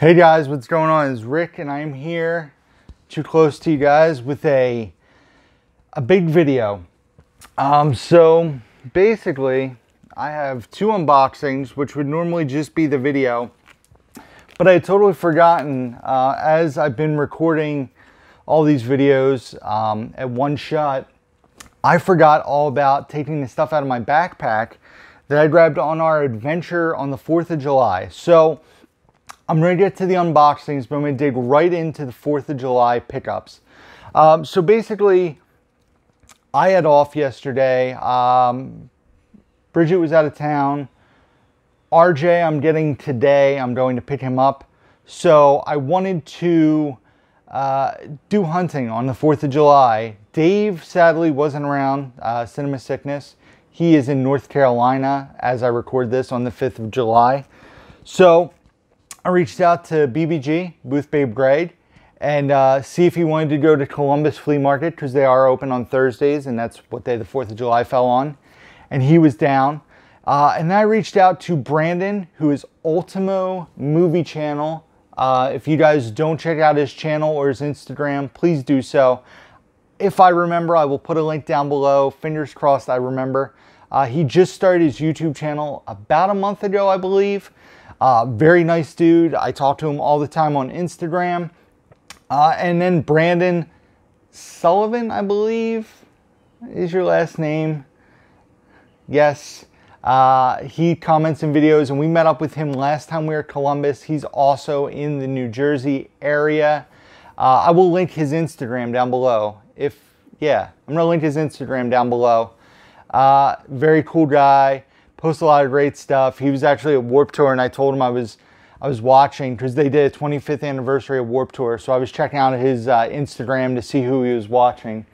Hey guys, what's going on? It's Rick and I'm here too close to you guys with a a big video. Um, so basically I have two unboxings which would normally just be the video but I had totally forgotten uh, as I've been recording all these videos um, at one shot I forgot all about taking the stuff out of my backpack that I grabbed on our adventure on the 4th of July. So I'm going to get to the unboxings, but I'm to dig right into the 4th of July pickups. Um, so basically, I had off yesterday. Um, Bridget was out of town. RJ, I'm getting today. I'm going to pick him up. So I wanted to uh, do hunting on the 4th of July. Dave sadly wasn't around, uh, cinema sickness. He is in North Carolina as I record this on the 5th of July. So I reached out to BBG, Booth Babe Grade, and uh, see if he wanted to go to Columbus Flea Market because they are open on Thursdays, and that's what day the 4th of July fell on. And he was down. Uh, and I reached out to Brandon, who is Ultimo Movie Channel. Uh, if you guys don't check out his channel or his Instagram, please do so. If I remember, I will put a link down below. Fingers crossed I remember. Uh, he just started his YouTube channel about a month ago, I believe. Uh, very nice dude. I talk to him all the time on Instagram. Uh, and then Brandon Sullivan, I believe, is your last name. Yes. Uh, he comments in videos, and we met up with him last time we were at Columbus. He's also in the New Jersey area. Uh, I will link his Instagram down below. If yeah, I'm gonna link his Instagram down below. Uh, very cool guy posts a lot of great stuff. He was actually at Warped Tour, and I told him I was I was watching because they did a 25th anniversary of Warped Tour, so I was checking out his uh, Instagram to see who he was watching.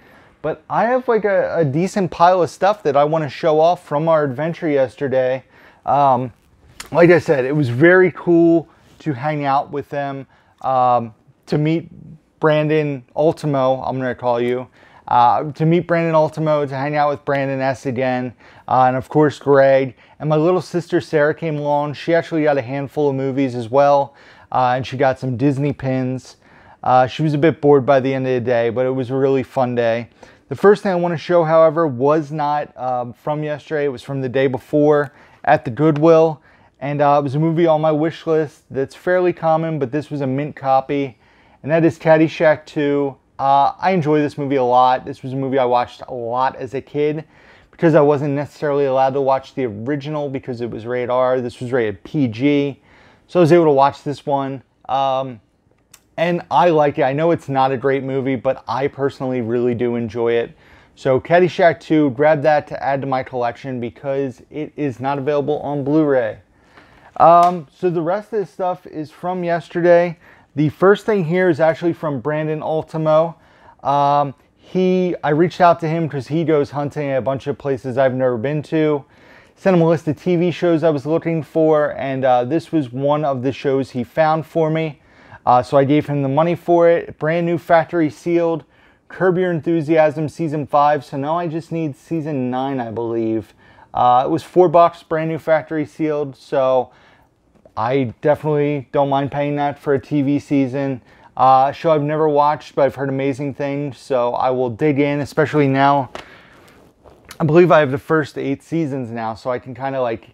But I have like a, a decent pile of stuff that I want to show off from our adventure yesterday. Um, like I said, it was very cool to hang out with them, um, to meet Brandon Ultimo, I'm going to call you uh, to meet Brandon Ultimo, to hang out with Brandon S again, uh, and of course Greg. And my little sister Sarah came along. She actually got a handful of movies as well, uh, and she got some Disney pins. Uh, she was a bit bored by the end of the day, but it was a really fun day. The first thing I want to show, however, was not um, from yesterday. It was from the day before at the Goodwill. And uh, it was a movie on my wish list that's fairly common, but this was a mint copy. And that is Caddyshack 2. Uh, I enjoy this movie a lot. This was a movie I watched a lot as a kid because I wasn't necessarily allowed to watch the original because it was rated R. This was rated PG. So I was able to watch this one. Um, and I like it. I know it's not a great movie, but I personally really do enjoy it. So Caddyshack 2, grab that to add to my collection because it is not available on Blu-ray. Um, so the rest of this stuff is from yesterday. The first thing here is actually from Brandon Ultimo. Um, he, I reached out to him because he goes hunting at a bunch of places I've never been to. Sent him a list of TV shows I was looking for, and uh, this was one of the shows he found for me. Uh, so I gave him the money for it. Brand new factory sealed. Curb Your Enthusiasm season five. So now I just need season nine, I believe. Uh, it was four bucks, brand new factory sealed. So I definitely don't mind paying that for a TV season. Uh, show I've never watched, but I've heard amazing things, so I will dig in, especially now. I believe I have the first eight seasons now, so I can kind of like,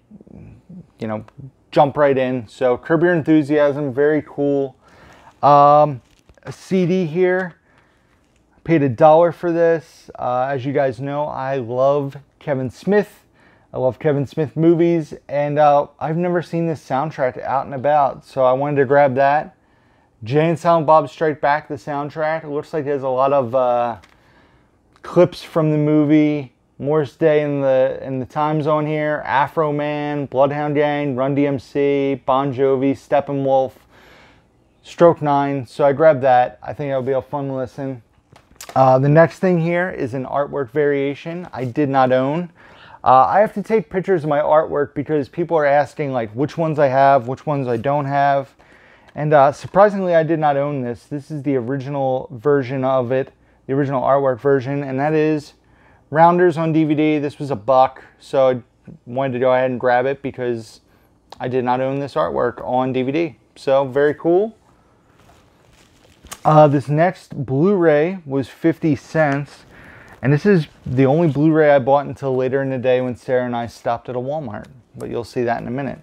you know, jump right in. So Curb Your Enthusiasm, very cool. Um, a CD here. paid a dollar for this. Uh, as you guys know, I love Kevin Smith. I love Kevin Smith movies, and uh, I've never seen this soundtrack out and about, so I wanted to grab that. Jay and Silent Bob Strike Back, the soundtrack. It looks like there's a lot of uh, clips from the movie. Morris Day in the in the time zone here. Afroman, Bloodhound Gang, Run DMC, Bon Jovi, Steppenwolf, Stroke 9. So I grabbed that. I think it'll be a fun listen. Uh, the next thing here is an artwork variation I did not own. Uh, I have to take pictures of my artwork because people are asking like which ones I have, which ones I don't have. And uh, surprisingly, I did not own this. This is the original version of it, the original artwork version, and that is Rounders on DVD. This was a buck, so I wanted to go ahead and grab it because I did not own this artwork on DVD. So very cool. Uh, this next Blu-ray was 50 cents. And this is the only Blu-ray I bought until later in the day when Sarah and I stopped at a Walmart. But you'll see that in a minute.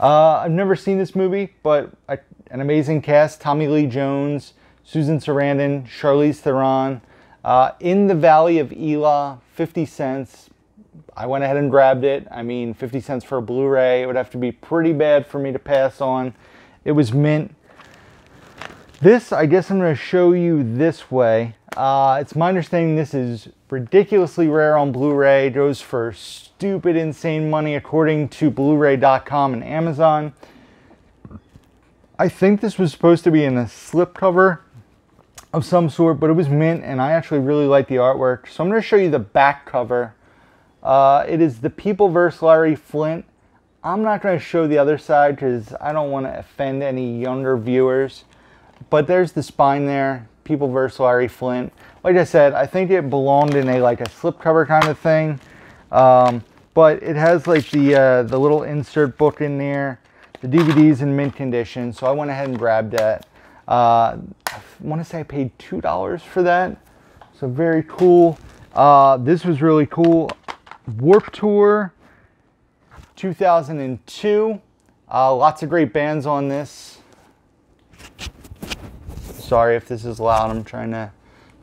Uh, I've never seen this movie, but I, an amazing cast. Tommy Lee Jones, Susan Sarandon, Charlize Theron. Uh, in the Valley of Elah, 50 cents. I went ahead and grabbed it. I mean, 50 cents for a Blu-ray. It would have to be pretty bad for me to pass on. It was mint. This, I guess I'm going to show you this way. Uh, it's my understanding this is ridiculously rare on Blu-ray. Goes for stupid, insane money according to Blu-ray.com and Amazon. I think this was supposed to be in a slipcover of some sort, but it was mint, and I actually really like the artwork. So I'm going to show you the back cover. Uh, it is the People vs. Larry Flynt. I'm not going to show the other side because I don't want to offend any younger viewers. But there's the spine there, People vs. Larry Flynt. Like I said, I think it belonged in a like a slipcover kind of thing. Um, but it has like the uh, the little insert book in there. The DVD's in mint condition, so I went ahead and grabbed that. Uh, I want to say I paid $2 for that. So very cool. Uh, this was really cool. Warped Tour 2002. Uh, lots of great bands on this. Sorry if this is loud. I'm trying to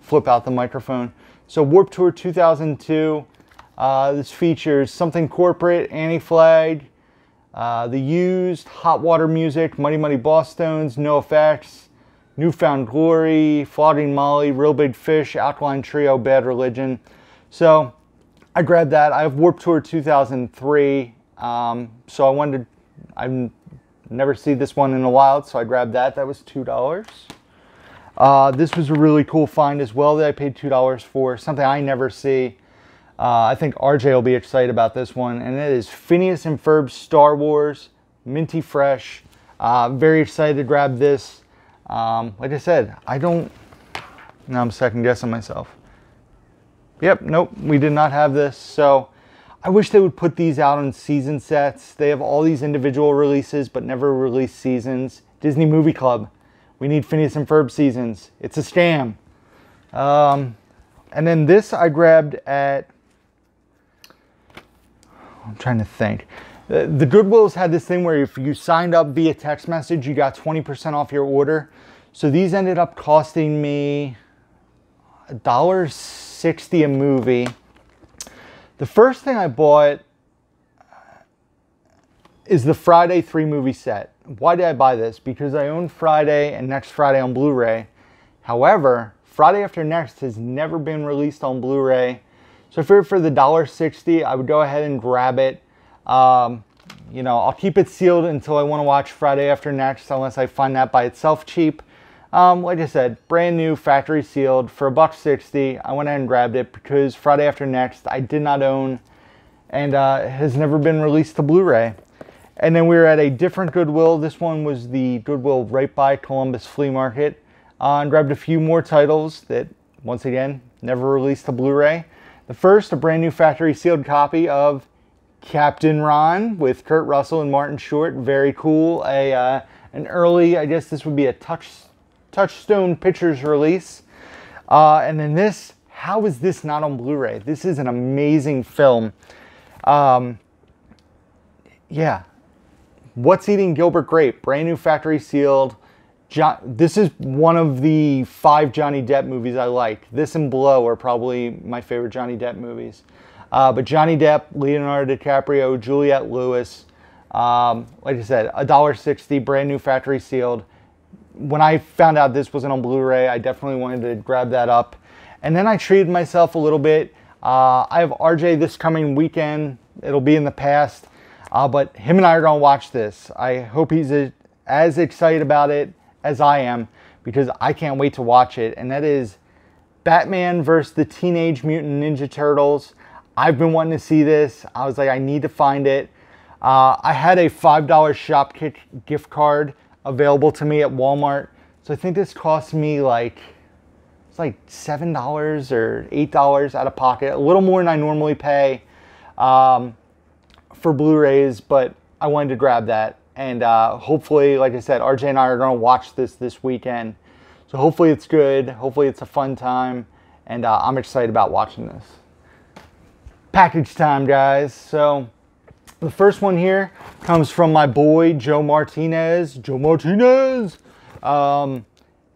flip out the microphone. So Warped Tour 2002. Uh, this features Something Corporate, Anti-Flag, uh, The Used, Hot Water Music, Mighty Mighty Bosstones, NOFX, New Found Glory, Flogging Molly, Real Big Fish, Alkaline Trio, Bad Religion. So I grabbed that. I have Warped Tour 2003. Um, so I wanted to, I've never seen this one in a while, so I grabbed that. That was $2. Uh, this was a really cool find as well that I paid $2 for, something I never see. Uh, I think RJ will be excited about this one, and it is Phineas and Ferb Star Wars, minty fresh. Uh, very excited to grab this. Um, like I said, I don't, now I'm second guessing myself. Yep, nope, we did not have this. So I wish they would put these out on season sets. They have all these individual releases, but never release seasons. Disney Movie Club. We need Phineas and Ferb seasons. It's a scam. Um, and then this I grabbed at, I'm trying to think. The, the Goodwills had this thing where if you signed up via text message, you got 20% off your order. So these ended up costing me $1.60 a movie. The first thing I bought is the Friday three movie set. Why did I buy this? Because I own Friday and Next Friday on Blu-ray. However, Friday After Next has never been released on Blu-ray. So if you're for the $1.60, I would go ahead and grab it. Um, you know, I'll keep it sealed until I want to watch Friday After Next unless I find that by itself cheap. Um, like I said, brand new, factory sealed for a buck sixty. I went ahead and grabbed it because Friday After Next I did not own and uh, has never been released to Blu-ray. And then we were at a different Goodwill. This one was the Goodwill right by Columbus Flea Market. Uh, and grabbed a few more titles that, once again, never released to Blu-ray. The first, a brand new factory sealed copy of Captain Ron with Kurt Russell and Martin Short. Very cool. A uh, an early, I guess this would be a touch Touchstone Pictures release. Uh, and then this, how is this not on Blu-ray? This is an amazing film. Um, yeah, What's Eating Gilbert Grape, brand new factory sealed. This is one of the five Johnny Depp movies I like. This and Blow are probably my favorite Johnny Depp movies. Uh, but Johnny Depp, Leonardo DiCaprio, Juliette Lewis, um, like I said, $1.60, brand new factory sealed. When I found out this wasn't on Blu-ray, I definitely wanted to grab that up. And then I treated myself a little bit. Uh, I have RJ this coming weekend. It'll be in the past. Uh, but him and I are to watch this. I hope he's a, as excited about it as I am because I can't wait to watch it. And that is Batman versus the Teenage Mutant Ninja Turtles. I've been wanting to see this. I was like, I need to find it. Uh, I had a $5 Shopkick gift card available to me at Walmart. So I think this cost me like, it's like $7 or $8 out of pocket, a little more than I normally pay. Um, for Blu-rays, but I wanted to grab that. And uh, hopefully, like I said, RJ and I are going to watch this this weekend. So hopefully it's good. Hopefully it's a fun time. And uh, I'm excited about watching this. Package time, guys. So the first one here comes from my boy, Joe Martinez. Joe Martinez! Um,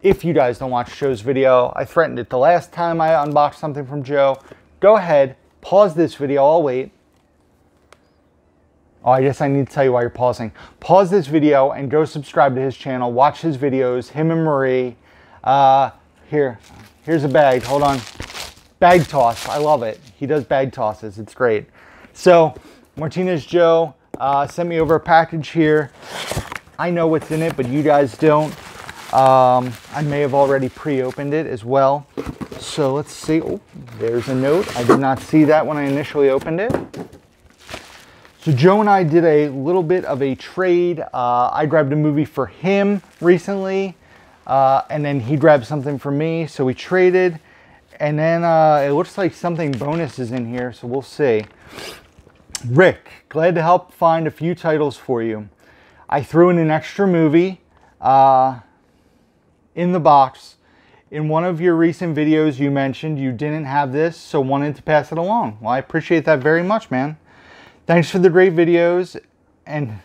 if you guys don't watch Joe's video, I threatened it the last time I unboxed something from Joe. Go ahead, pause this video, I'll wait. Oh, I guess I need to tell you why you're pausing. Pause this video and go subscribe to his channel. Watch his videos, him and Marie. Uh, here, here's a bag, hold on. Bag toss, I love it. He does bag tosses, it's great. So, Martinez Joe uh, sent me over a package here. I know what's in it, but you guys don't. Um, I may have already pre-opened it as well. So let's see. Oh, there's a note. I did not see that when I initially opened it. So Joe and I did a little bit of a trade. Uh, I grabbed a movie for him recently, uh, and then he grabbed something for me. So we traded, and then uh, it looks like something bonus is in here, so we'll see. Rick, glad to help find a few titles for you. I threw in an extra movie. Uh, in the box. In one of your recent videos, you mentioned you didn't have this, so wanted to pass it along. Well, I appreciate that very much, man. Thanks for the great videos and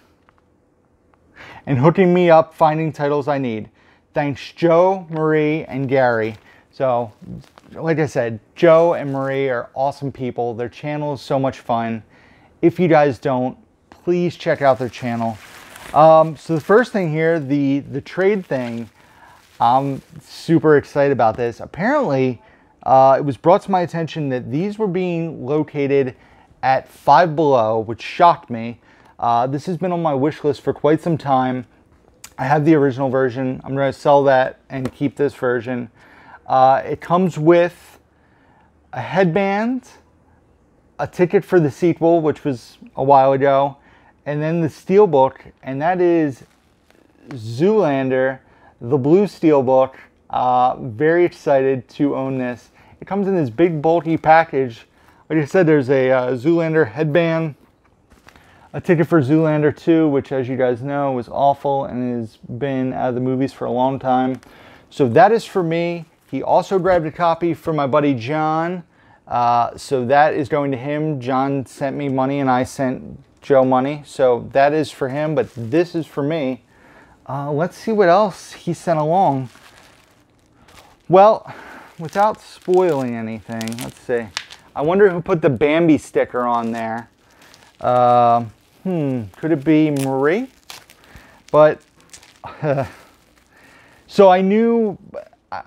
and hooking me up finding titles I need. Thanks, Joe, Marie, and Gary. So, like I said, Joe and Marie are awesome people. Their channel is so much fun. If you guys don't, please check out their channel. Um, so the first thing here, the, the trade thing, I'm super excited about this. Apparently, uh, it was brought to my attention that these were being located at Five Below, which shocked me. Uh, this has been on my wish list for quite some time. I have the original version. I'm going to sell that and keep this version. Uh, it comes with a headband, a ticket for the sequel, which was a while ago, and then the steelbook, and that is Zoolander the Blue Steelbook. Uh, very excited to own this. It comes in this big bulky package. Like I said, there's a uh, Zoolander headband, a ticket for Zoolander 2, which as you guys know was awful and has been out of the movies for a long time. So that is for me. He also grabbed a copy for my buddy John. Uh, so that is going to him. John sent me money and I sent Joe money. So that is for him, but this is for me. Uh, let's see what else he sent along. Well, without spoiling anything, let's see. I wonder who put the Bambi sticker on there. Uh, hmm, could it be Marie? But, uh, so I knew,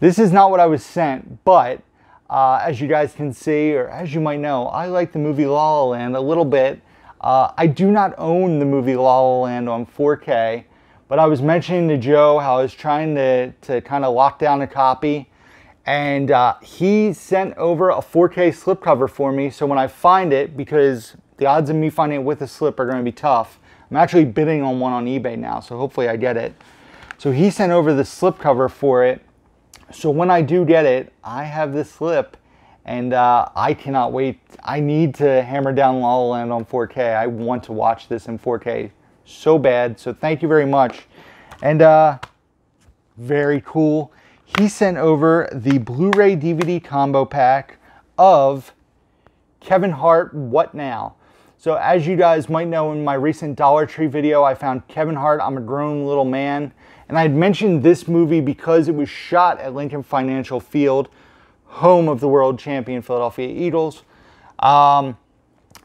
this is not what I was sent, but uh, as you guys can see, or as you might know, I like the movie La La Land a little bit. Uh, I do not own the movie La La Land on 4K, but I was mentioning to Joe how I was trying to, to kind of lock down a copy, and uh, he sent over a 4K slipcover for me. So when I find it, because the odds of me finding it with a slip are going to be tough, I'm actually bidding on one on eBay now, so hopefully I get it. So he sent over the slipcover for it. So when I do get it, I have this slip and uh, I cannot wait. I need to hammer down La La Land on 4K. I want to watch this in 4K so bad. So thank you very much. And uh, very cool. He sent over the Blu-ray DVD combo pack of Kevin Hart What Now? So as you guys might know in my recent Dollar Tree video, I found Kevin Hart, I'm a Grown Little Man. And I had mentioned this movie because it was shot at Lincoln Financial Field home of the world champion Philadelphia Eagles. Um,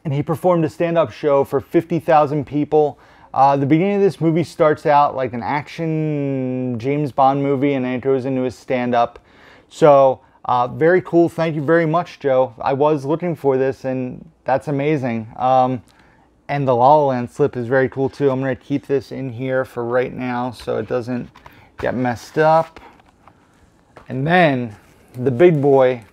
and he performed a stand-up show for 50,000 people. Uh, the beginning of this movie starts out like an action James Bond movie and then it goes into a stand-up. So uh, very cool. Thank you very much, Joe. I was looking for this and that's amazing. Um, and the La La Land slip is very cool too. I'm going to keep this in here for right now so it doesn't get messed up. And then the big boy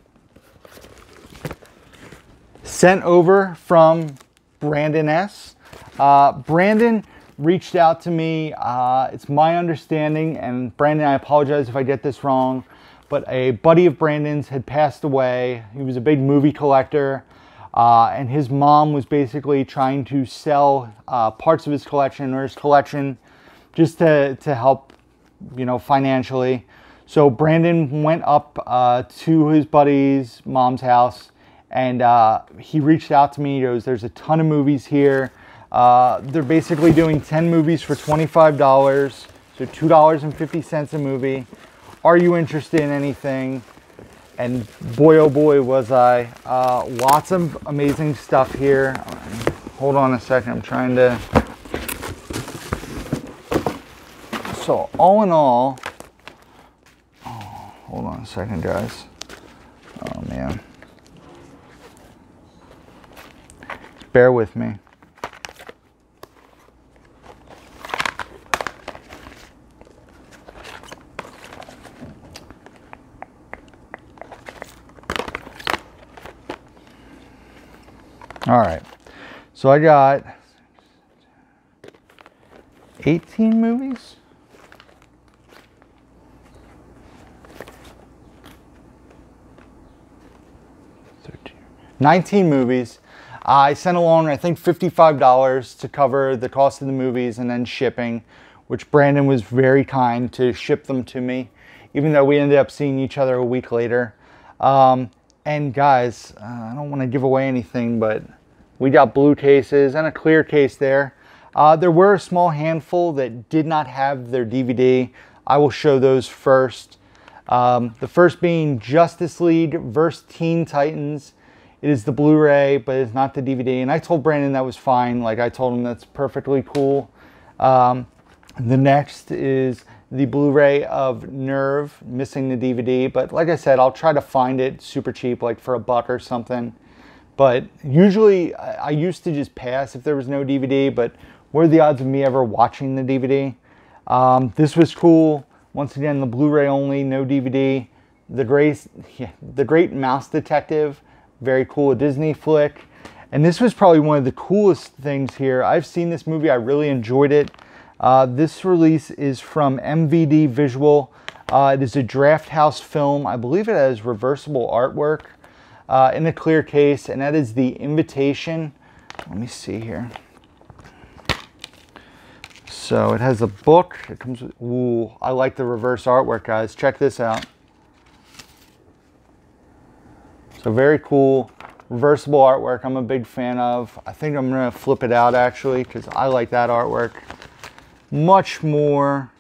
sent over from Brandon S. Uh, Brandon reached out to me. Uh, it's my understanding, and Brandon, I apologize if I get this wrong, but a buddy of Brandon's had passed away. He was a big movie collector. Uh, and his mom was basically trying to sell uh, parts of his collection or his collection just to, to help, you know, financially. So Brandon went up uh, to his buddy's mom's house and uh, he reached out to me. He goes, There's a ton of movies here. Uh, they're basically doing 10 movies for $25, so $2.50 a movie. Are you interested in anything? And boy, oh boy, was I. Uh, lots of amazing stuff here. Hold on a second, I'm trying to. So, all in all, oh, hold on a second, guys. Oh man. Bear with me. All right. So I got 18 movies. Nineteen movies. I sent along, I think, $55 to cover the cost of the movies and then shipping, which Brandon was very kind to ship them to me, even though we ended up seeing each other a week later. Um, and guys, uh, I don't want to give away anything, but we got blue cases and a clear case there. Uh, there were a small handful that did not have their DVD. I will show those first. Um, the first being Justice League versus Teen Titans. It is the Blu-ray, but it's not the DVD. And I told Brandon that was fine. Like I told him that's perfectly cool. Um, the next is the Blu-ray of Nerve, missing the DVD. But like I said, I'll try to find it super cheap, like for a buck or something. But usually I used to just pass if there was no DVD, but what are the odds of me ever watching the DVD? Um, this was cool. Once again, the Blu-ray only, no DVD. The Great, yeah, the Great Mouse Detective, very cool Disney flick. And this was probably one of the coolest things here. I've seen this movie, I really enjoyed it. Uh, this release is from MVD Visual. Uh, it is a Drafthouse film. I believe it has reversible artwork uh, in a clear case, and that is the invitation. Let me see here. So it has a book. It comes with, ooh, I like the reverse artwork, guys. Check this out. So very cool, reversible artwork I'm a big fan of. I think I'm gonna flip it out actually, because I like that artwork much more.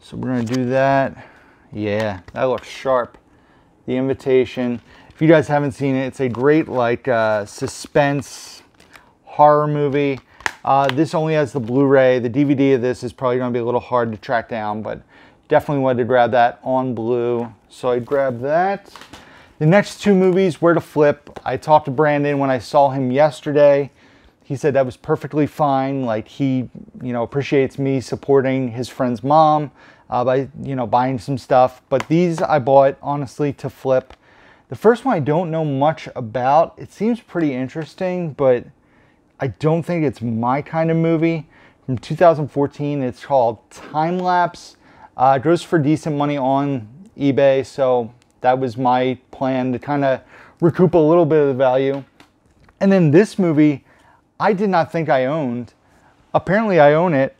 So we're gonna do that. Yeah, that looks sharp. The invitation. If you guys haven't seen it, it's a great like uh, suspense horror movie. Uh, this only has the Blu-ray. The DVD of this is probably going to be a little hard to track down, but definitely wanted to grab that on blue. So I grabbed that. The next two movies were to flip. I talked to Brandon when I saw him yesterday. He said that was perfectly fine. Like he, you know, appreciates me supporting his friend's mom uh, by, you know, buying some stuff. But these I bought honestly to flip. The first one I don't know much about. It seems pretty interesting, but I don't think it's my kind of movie. From 2014, it's called Time Lapse. Uh, it goes for decent money on eBay, so that was my plan to kind of recoup a little bit of the value. And then this movie, I did not think I owned. Apparently, I own it.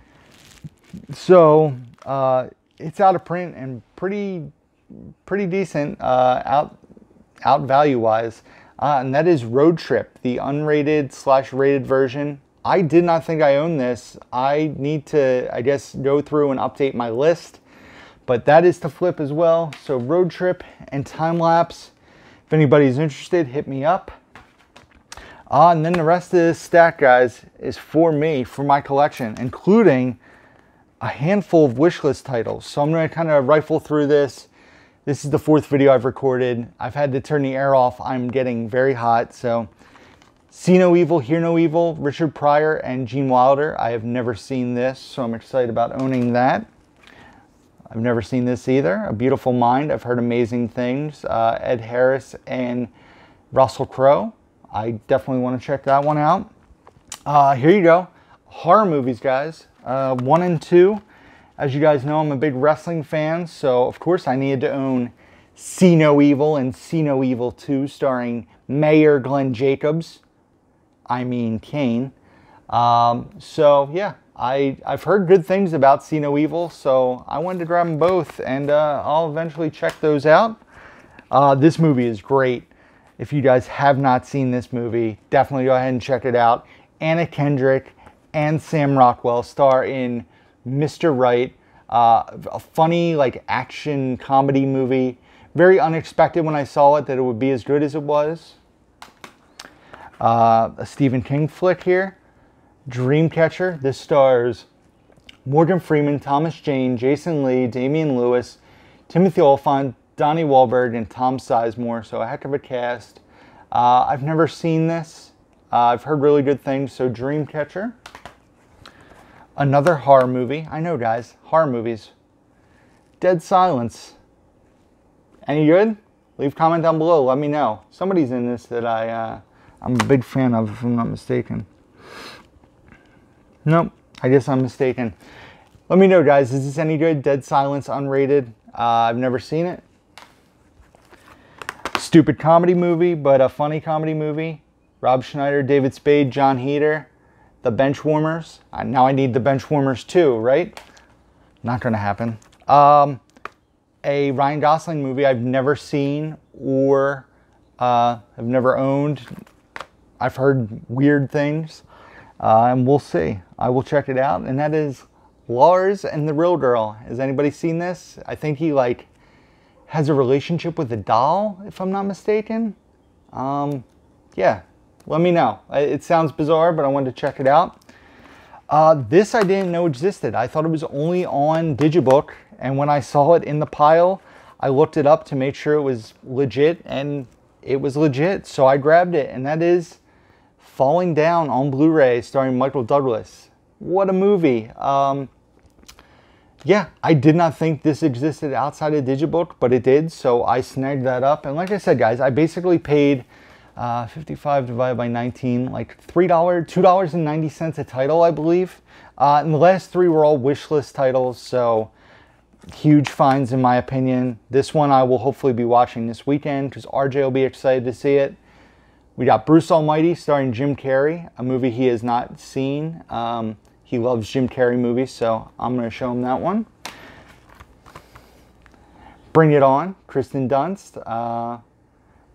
So uh, it's out of print and pretty, pretty decent uh, out out value wise, uh, and that is Road Trip, the unrated slash rated version. I did not think I owned this. I need to, I guess, go through and update my list, but that is to flip as well. So Road Trip and Time Lapse. If anybody's interested, hit me up. Uh, and then the rest of this stack, guys, is for me, for my collection, including a handful of wishlist titles. So I'm going to kind of rifle through this this is the fourth video I've recorded. I've had to turn the air off. I'm getting very hot, so See No Evil, Hear No Evil, Richard Pryor and Gene Wilder. I have never seen this, so I'm excited about owning that. I've never seen this either. A Beautiful Mind. I've heard amazing things. Uh, Ed Harris and Russell Crowe. I definitely want to check that one out. Uh, here you go. Horror movies, guys. Uh, one and two. As you guys know, I'm a big wrestling fan, so of course I needed to own See No Evil and See No Evil 2, starring Mayor Glenn Jacobs. I mean Kane. Um, so yeah, I, I've heard good things about See No Evil, so I wanted to grab them both, and uh, I'll eventually check those out. Uh, this movie is great. If you guys have not seen this movie, definitely go ahead and check it out. Anna Kendrick and Sam Rockwell star in Mr. Right, uh, a funny like action comedy movie. Very unexpected when I saw it that it would be as good as it was. Uh, a Stephen King flick here. Dreamcatcher. This stars Morgan Freeman, Thomas Jane, Jason Lee, Damian Lewis, Timothy Olyphant, Donnie Wahlberg, and Tom Sizemore. So a heck of a cast. Uh, I've never seen this. Uh, I've heard really good things. So Dreamcatcher. Another horror movie. I know, guys. Horror movies. Dead Silence. Any good? Leave a comment down below. Let me know. Somebody's in this that I, uh, I'm a big fan of, if I'm not mistaken. Nope, I guess I'm mistaken. Let me know, guys. Is this any good? Dead Silence, unrated. Uh, I've never seen it. Stupid comedy movie, but a funny comedy movie. Rob Schneider, David Spade, Jon Heder, The Benchwarmers. Uh, now I need The Benchwarmers too, right? Not to happen. Um, a Ryan Gosling movie I've never seen or uh, have never owned. I've heard weird things, uh, and we'll see. I will check it out, and that is Lars and the Real Girl. Has anybody seen this? I think he like has a relationship with a doll, if I'm not mistaken. Um, yeah, let me know. It sounds bizarre, but I wanted to check it out. Uh, this I didn't know existed. I thought it was only on Digibook, and when I saw it in the pile, I looked it up to make sure it was legit, and it was legit, so I grabbed it, and that is Falling Down on Blu-ray, starring Michael Douglas. What a movie! Um, yeah, I did not think this existed outside of Digibook, but it did, so I snagged that up. And like I said, guys, I basically paid uh, 55 divided by 19, like $3, $2.90 a title, I believe. Uh, and the last three were all wish list titles, so huge finds in my opinion. This one I will hopefully be watching this weekend because RJ will be excited to see it. We got Bruce Almighty starring Jim Carrey, a movie he has not seen. Um, he loves Jim Carrey movies, so I'm going to show him that one. Bring It On, Kristen Dunst, uh,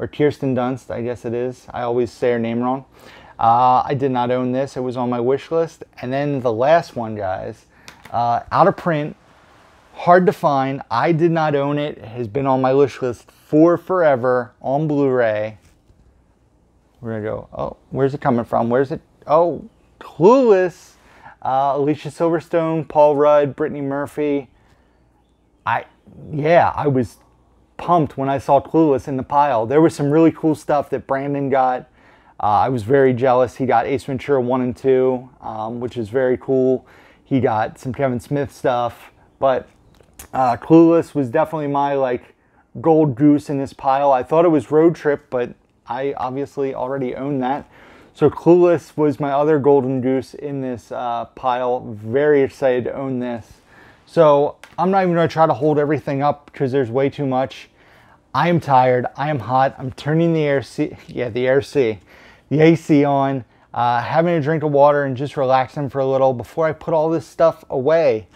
or Kirsten Dunst, I guess it is. I always say her name wrong. Uh, I did not own this. It was on my wish list. And then the last one, guys, uh, out of print, hard to find. I did not own it. It has been on my wish list for forever on Blu-ray. We're gonna go. Oh, where's it coming from? Where's it? Oh, Clueless. Uh, Alicia Silverstone, Paul Rudd, Brittany Murphy. I, yeah, I was pumped when I saw Clueless in the pile. There was some really cool stuff that Brandon got. Uh, I was very jealous. He got Ace Ventura 1 and 2, um, which is very cool. He got some Kevin Smith stuff. But uh, Clueless was definitely my like gold goose in this pile. I thought it was Road Trip, but I obviously already own that. So Clueless was my other golden goose in this uh, pile. Very excited to own this. So I'm not even going to try to hold everything up because there's way too much. I am tired. I am hot. I'm turning the air C, yeah, the air C, the AC on, uh, having a drink of water and just relaxing for a little before I put all this stuff away.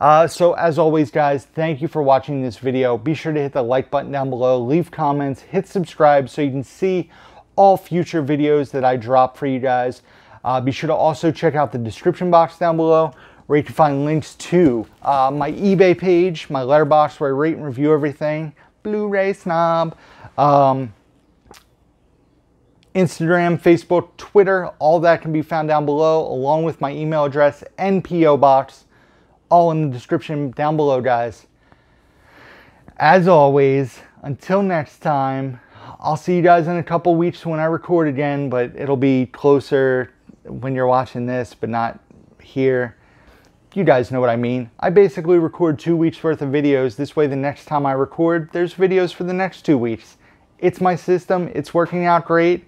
Uh, so as always, guys, thank you for watching this video. Be sure to hit the like button down below, leave comments, hit subscribe so you can see all future videos that I drop for you guys. Uh, be sure to also check out the description box down below where you can find links to uh, my eBay page, my Letterboxd where I rate and review everything, Blu-ray snob, um, Instagram, Facebook, Twitter, all that can be found down below along with my email address and PO box, all in the description down below, guys. As always, until next time, I'll see you guys in a couple weeks when I record again, but it'll be closer when you're watching this, but not here. You guys know what I mean. I basically record two weeks worth of videos. This way, the next time I record, there's videos for the next two weeks. It's my system. It's working out great.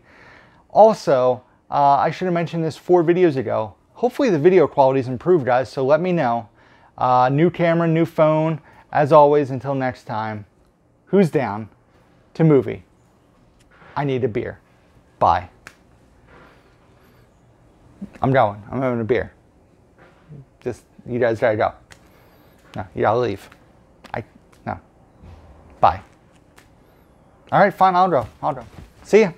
Also, uh, I should have mentioned this four videos ago. Hopefully the video quality's improved, guys, so let me know. Uh, new camera, new phone. As always, until next time. Who's down to movie? I need a beer. Bye. I'm going. I'm having a beer. Just, you guys gotta go. No, you gotta leave. I, no. Bye. All right, fine, I'll go. I'll go. See ya.